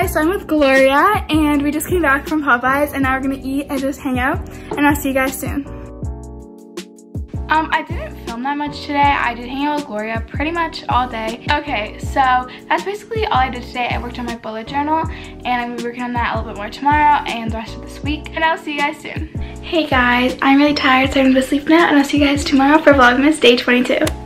guys, so I'm with Gloria and we just came back from Popeyes and now we're gonna eat and just hang out and I'll see you guys soon. Um, I didn't film that much today. I did hang out with Gloria pretty much all day. Okay, so that's basically all I did today. I worked on my bullet journal and I'm gonna be working on that a little bit more tomorrow and the rest of this week. And I'll see you guys soon. Hey guys, I'm really tired so I'm gonna sleep now and I'll see you guys tomorrow for Vlogmas day 22.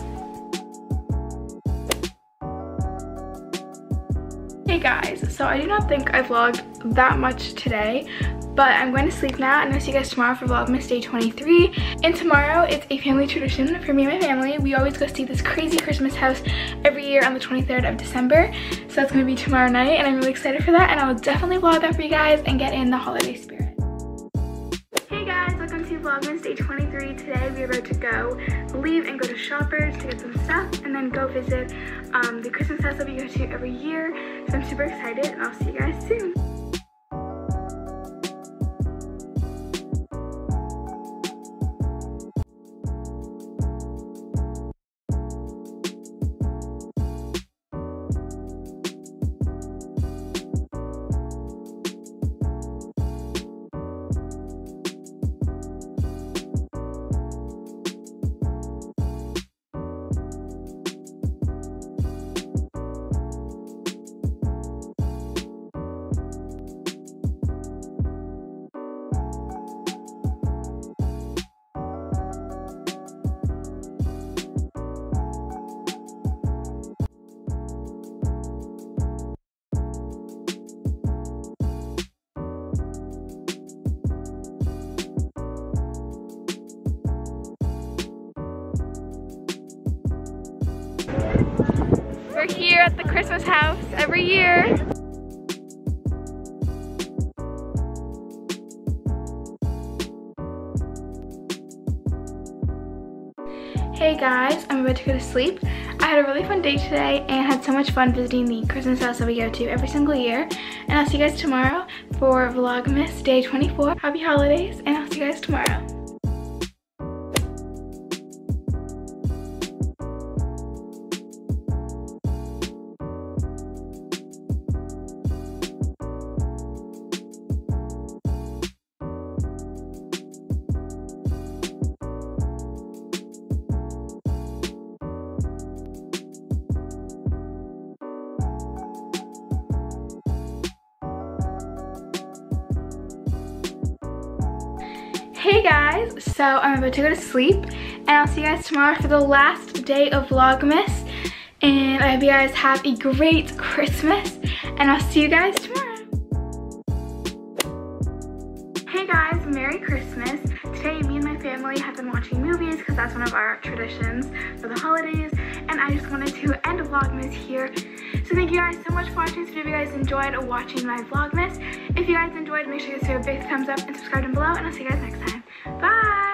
Hey guys, so I do not think I vlogged that much today, but I'm going to sleep now and I'll see you guys tomorrow for Vlogmas Day 23. And tomorrow, it's a family tradition for me and my family. We always go see this crazy Christmas house every year on the 23rd of December. So that's going to be tomorrow night and I'm really excited for that and I will definitely vlog that for you guys and get in the holiday spirit. Hey guys, welcome to Vlogmas Day 23. Today we are about to go leave and go to Shoppers to get some stuff and then go visit um, the Christmas house that we go to every year. So I'm super excited and I'll see you guys soon. We're here at the Christmas house every year. Hey guys, I'm about to go to sleep. I had a really fun day today and had so much fun visiting the Christmas house that we go to every single year. And I'll see you guys tomorrow for Vlogmas Day 24. Happy holidays and I'll see you guys tomorrow. Hey guys, so I'm about to go to sleep and I'll see you guys tomorrow for the last day of Vlogmas and I hope you guys have a great Christmas and I'll see you guys tomorrow. Hey guys, Merry Christmas. Today me and my family have been watching movies because that's one of our traditions for the holidays and I just wanted to end Vlogmas here. So thank you guys so much for watching this video. If you guys enjoyed watching my Vlogmas. If you guys enjoyed, make sure you give a big thumbs up and subscribe down below and I'll see you guys next time. Bye!